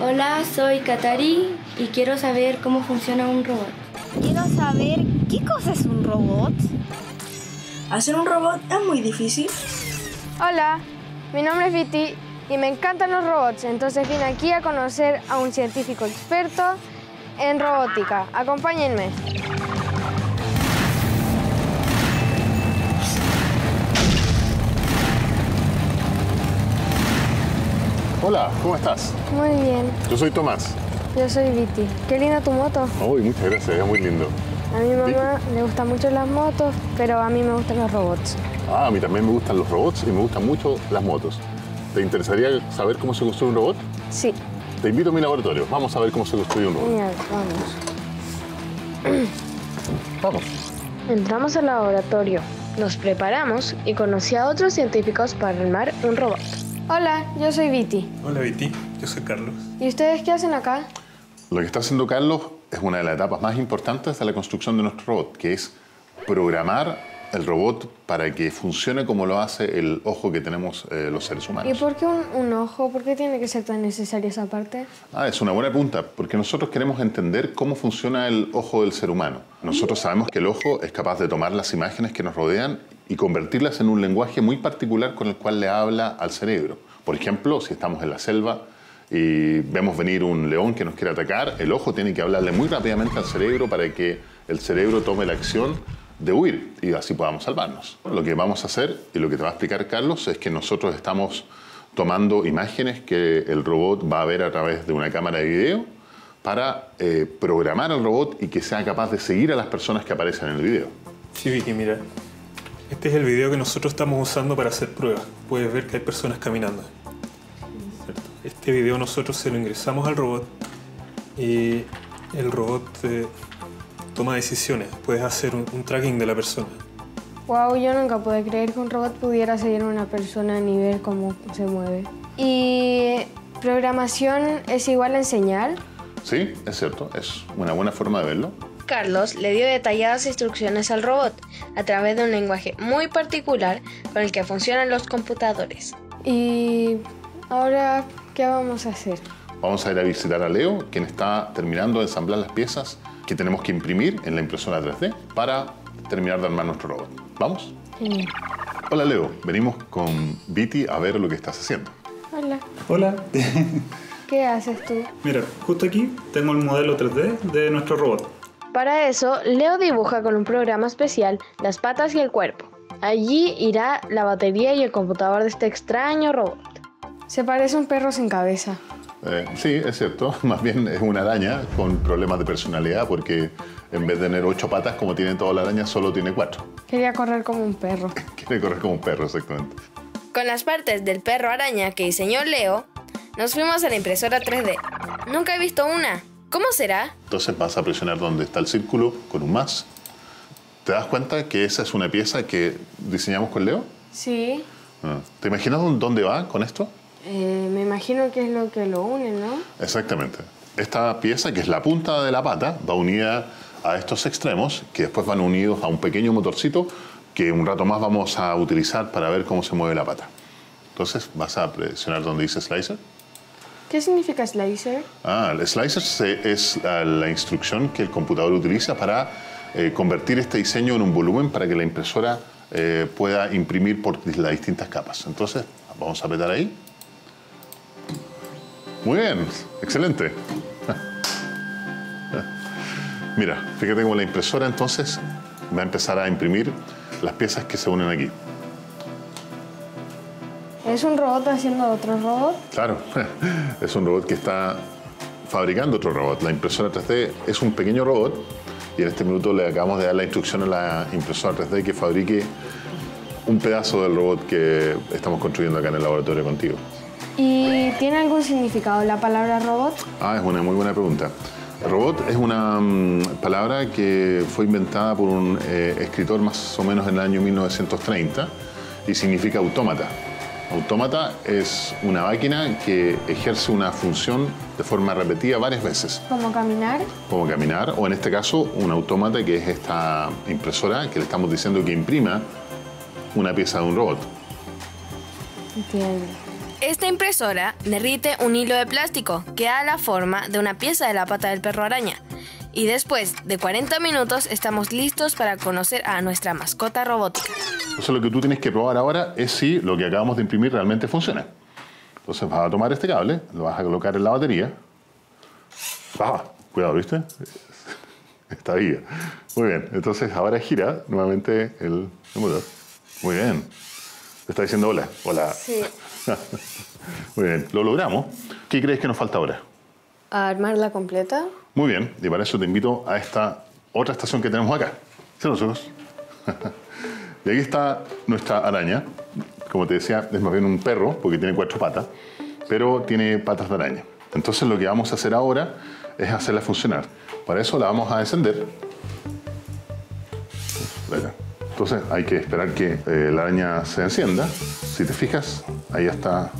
Hola, soy Katari y quiero saber cómo funciona un robot. Quiero saber qué cosa es un robot. Hacer un robot es muy difícil. Hola, mi nombre es Viti y me encantan los robots, entonces vine aquí a conocer a un científico experto en robótica. Acompáñenme. Hola, ¿cómo estás? Muy bien, Yo soy Tomás. yo soy Viti. Qué linda tu moto. Uy, muchas gracias, es muy lindo. A mi mamá le gustan mucho las motos, pero a mí me gustan los robots. Ah, a mí también me gustan los robots y me gustan mucho las motos. ¿Te interesaría saber cómo se construye un robot? Sí, Te invito a mi laboratorio. Vamos a ver cómo se construye un robot. genial, vamos. Vamos. Entramos al laboratorio, nos preparamos y conocí a otros científicos para armar un robot. Hola, yo soy Viti. Hola Viti, yo soy Carlos. ¿Y ustedes qué hacen acá? Lo que está haciendo Carlos es una de las etapas más importantes de la construcción de nuestro robot, que es programar el robot para que funcione como lo hace el ojo que tenemos eh, los seres ¿Y humanos. por qué un, un ojo? ¿Por qué tiene que ser tan necesaria esa parte? Ah, es una buena pregunta, porque nosotros queremos entender cómo funciona el ojo del ser humano. Nosotros sabemos que el ojo es capaz de tomar las imágenes que nos rodean y convertirlas en un lenguaje muy particular con el cual le habla al cerebro. Por ejemplo, si estamos en la selva y vemos venir un león que nos quiere atacar, el ojo tiene que hablarle muy rápidamente al cerebro para que el cerebro tome la acción de huir y así podamos salvarnos. Lo que vamos a hacer y lo que te va a explicar Carlos es que nosotros estamos tomando imágenes que el robot va a ver a través de una cámara de video para eh, programar al robot y que sea capaz de seguir a las personas que aparecen en el video. Sí Vicky, mira. Este es el video que nosotros estamos usando para hacer pruebas. Puedes ver que hay personas caminando. ¿Cierto? Este video nosotros se lo ingresamos al robot y el robot eh, toma decisiones. Puedes hacer un, un tracking de la persona. Wow, yo nunca pude creer que un robot pudiera seguir a una persona ni ver cómo se mueve. ¿Y programación es igual a enseñar? Sí, es cierto, es una buena forma de verlo. Carlos le dio detalladas instrucciones al robot a través de un lenguaje muy particular con el que funcionan los computadores. ¿Y ahora qué vamos a hacer? Vamos a ir a visitar a Leo, quien está terminando de ensamblar las piezas que tenemos que imprimir en la impresora 3D para terminar de armar nuestro robot. ¿Vamos? Genial. Hola Leo, venimos con Viti a ver lo que estás haciendo. Hola, Hola. ¿qué haces tú? Mira, justo aquí tengo el modelo 3D de nuestro robot. Para eso, Leo dibuja con un programa especial las patas y el cuerpo. Allí irá la batería y el computador de este extraño robot. Se parece a un perro sin cabeza. Eh, sí, es cierto, más bien es una araña con problemas de personalidad porque en vez de tener ocho patas como tienen todas las arañas, solo tiene cuatro. Quería correr como un perro. Quiere correr como un perro, exactamente. Con las partes del perro araña que diseñó Leo, nos fuimos a la impresora 3D. Nunca he visto una. ¿Cómo será? Entonces vas a presionar donde está el círculo con un más. ¿Te das cuenta que esa es una pieza que diseñamos con Leo? Sí, Ah. ¿Te imaginas dónde- dónde va con esto? eh, me imagino que es lo que lo une, ¿no? Exactamente. Esta pieza, que es la punta de la pata, va unida a estos extremos, que después van unidos a un pequeño motorcito que un rato más vamos a utilizar para ver cómo se mueve la pata. Entonces vas a presionar donde dice slicer. ¿Qué significa slicer? Ah, el slicer es ah, la instrucción que el computador utiliza para eh, convertir este diseño en un volumen para que la impresora eh, pueda imprimir por las distintas capas. Entonces, vamos a apretar ahí. Muy bien, excelente. Mira, fíjate cómo la impresora entonces va a empezar a imprimir las piezas que se unen aquí. ¿Es un robot haciendo otro robot? Claro, es un robot que está fabricando otro robot. La impresora 3D es un pequeño robot y en este minuto le acabamos de dar la instrucción a la impresora 3D que fabrique un pedazo del robot que estamos construyendo acá en el laboratorio contigo. ¿Y tiene algún significado la palabra robot? Ah, es una muy buena pregunta. Robot es una mm, palabra que fue inventada por un eh, escritor más o menos en el año 1930 y significa autómata. Autómata es una máquina que ejerce una función de forma repetida varias veces. ¿Como caminar? Como caminar, o en este caso, un autómata que es esta impresora que le estamos diciendo que imprima una pieza de un robot. Entiendo. Esta impresora derrite un hilo de plástico que da la forma de una pieza de la pata del perro araña. Y después de 40 minutos estamos listos para conocer a nuestra mascota robótica. Entonces lo que tú tienes que probar ahora es si lo que acabamos de imprimir realmente funciona. Entonces vas a tomar este cable, lo vas a colocar en la batería. Ah, cuidado, ¿viste? Está bien. Muy bien. Entonces ahora gira nuevamente el, el motor. Muy bien. Te está diciendo hola. Hola. Sí. Muy bien. Lo logramos. ¿Qué crees que nos falta ahora? ¿Armarla completa? Muy bien. Y para eso te invito a esta otra estación que tenemos acá. Cierra los ojos. Y aquí está nuestra araña. Como te decía, es más bien un perro porque tiene cuatro patas, pero tiene patas de araña. Entonces lo que vamos a hacer ahora es hacerla funcionar. Para eso la vamos a encender. Venga. Entonces hay que esperar que eh, la araña se encienda. Si te fijas, ahí está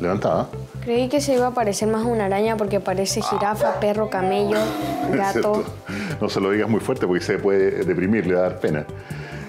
levantada. Creí que se iba a parecer más a una araña porque parece jirafa, perro, camello, gato. No se lo digas muy fuerte porque se puede deprimir, le va a dar pena.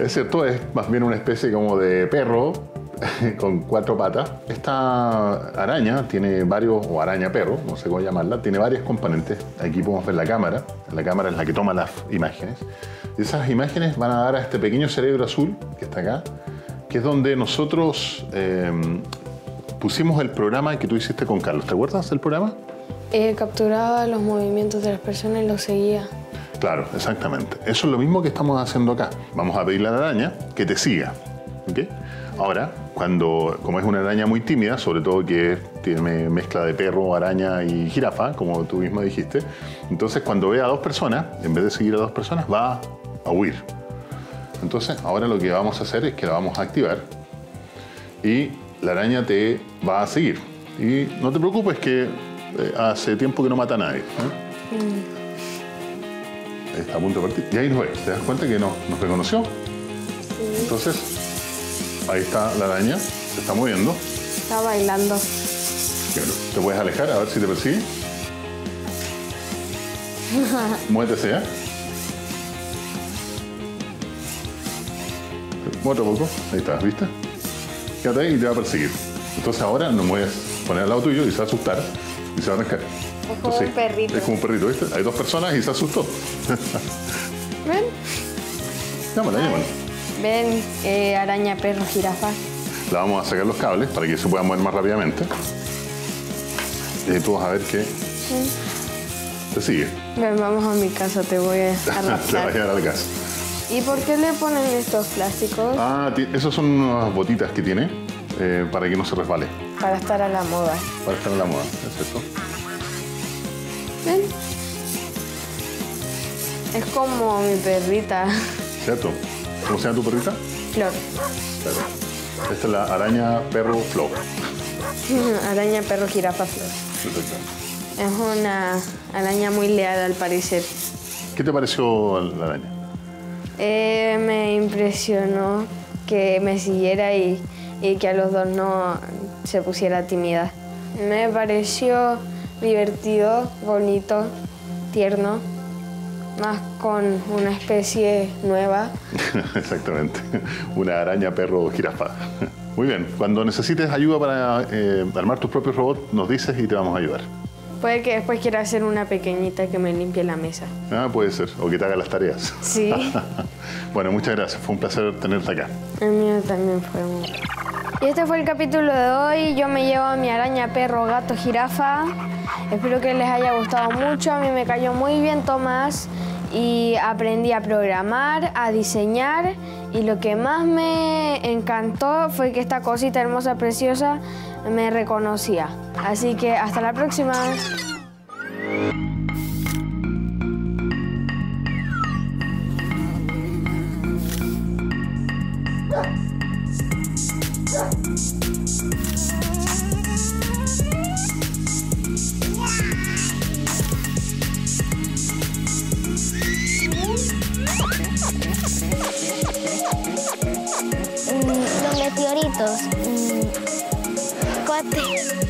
Es cierto, es más bien una especie como de perro con cuatro patas. Esta araña tiene varios, o araña perro, no sé cómo llamarla, tiene varios componentes. Aquí podemos ver la cámara. La cámara es la que toma las imágenes. Y esas imágenes van a dar a este pequeño cerebro azul que está acá, que es donde nosotros eh, pusimos el programa que tú hiciste con Carlos. ¿Te acuerdas del programa? Eh, capturaba los movimientos de las personas y los seguía. Claro, exactamente. Eso es lo mismo que estamos haciendo acá. Vamos a pedirle a la araña que te siga. ¿ok? Ahora, cuando, como es una araña muy tímida, sobre todo que tiene mezcla de perro, araña y jirafa, como tú mismo dijiste, entonces cuando ve a dos personas, en vez de seguir a dos personas, va a huir. Entonces, ahora lo que vamos a hacer es que la vamos a activar y la araña te va a seguir. Y no te preocupes que eh, hace tiempo que no mata a nadie. ¿eh? Está a punto de partir. Y ahí ve. ¿Te das cuenta que no, nos reconoció? Entonces, ahí está la araña. Se está moviendo. Está bailando. Bueno, te puedes alejar a ver si te persigue. Muévete. Muévete un poco. Ahí estás, ¿viste? Quédate ahí y te va a perseguir. Entonces ahora no puedes poner al lado tuyo y se va a asustar y se va a arrancar. Es como un perrito. Es como un perrito, ¿viste? Hay dos personas y se asustó. ¿Ven? llámala, llámala. Ven, eh, araña, perro, jirafa. La vamos a sacar los cables para que se puedan mover más rápidamente. Y ahí tú vas a ver que te sigue. Ven, vamos a mi casa, te voy a Te va a arrastrar. llevar a la casa. ¿Y por qué le ponen estos plásticos? Ah, esas son unas botitas que tiene eh, para que no se resbale, Para estar a la moda. para estar en la moda, ¿es cierto? ¿Ven? Es como mi perrita, ¿Cierto? ¿Cómo se llama tu perrita? Flor. Claro. Esta es la araña perro flow. Araña, perro, jirafa, flor. Perfecto. Es una araña muy leal al parecer. ¿Qué te pareció la araña? Eh, me impresionó que me siguiera y, y que a los dos no se pusiera tímida. Me pareció divertido, bonito, tierno, más con una especie nueva. Exactamente. Una araña perro jirafa. Muy bien. Cuando necesites ayuda para eh, armar tus propios robots, nos dices y te vamos a ayudar. Puede que después quiera hacer una pequeñita que me limpie la mesa. Ah, puede ser. O que te haga las tareas. Sí, bueno, muchas gracias. Fue un placer tenerte acá. el mío también fue muy... Y este fue el capítulo de hoy. Yo me llevo a mi araña, perro, gato, jirafa. Espero que les haya gustado mucho. A mí me cayó muy bien Tomás y aprendí a programar, a diseñar. Y lo que más me encantó fue que esta cosita hermosa, preciosa, me reconocía. Así que hasta la próxima. Meteoritos. Mm.